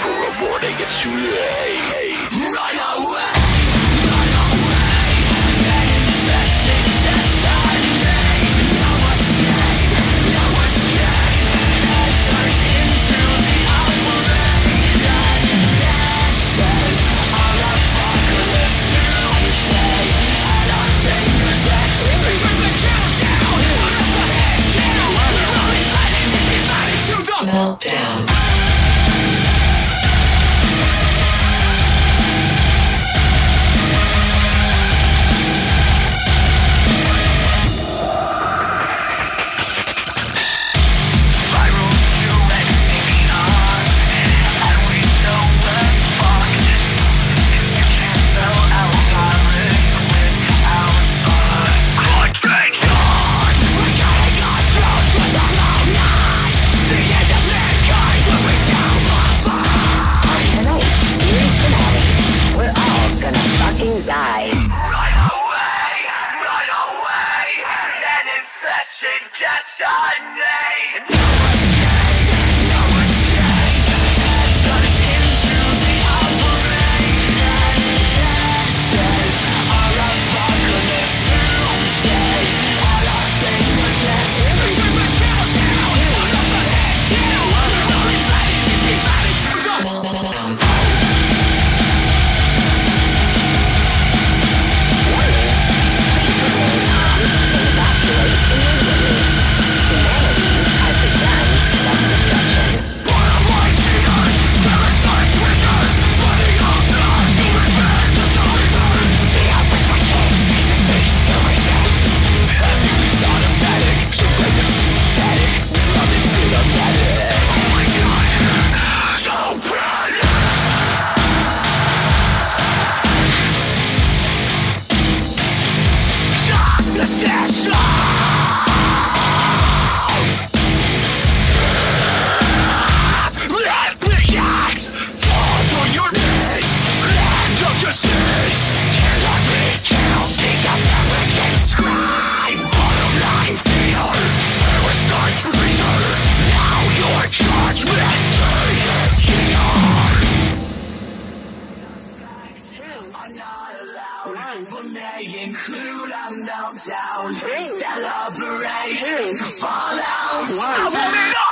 for a warning, it's too late. just a name. We're making cool on. Celebrate the fallout.